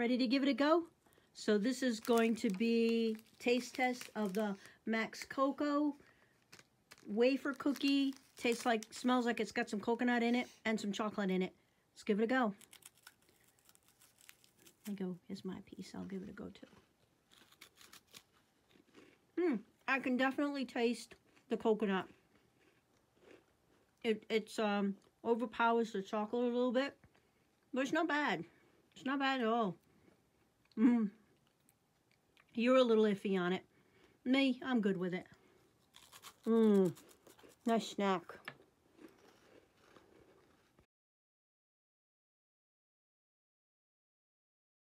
ready to give it a go? So this is going to be taste test of the Maxcoco wafer cookie. Tastes like, smells like it's got some coconut in it and some chocolate in it. Let's give it a go. I go, here's my piece. I'll give it a go too. Hmm, I can definitely taste the coconut. It it's um overpowers the chocolate a little bit, but it's not bad. It's not bad at all. Mmm. You're a little iffy on it. Me, I'm good with it. Mmm. Nice snack.